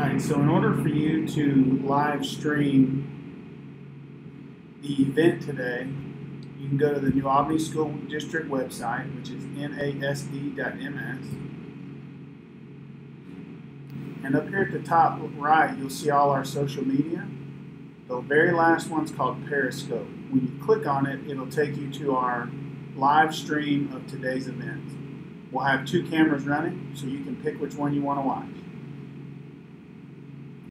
So in order for you to live stream the event today, you can go to the New Albany School District website, which is nasd.ms. And up here at the top right, you'll see all our social media. The very last one's called Periscope. When you click on it, it'll take you to our live stream of today's event. We'll have two cameras running, so you can pick which one you want to watch.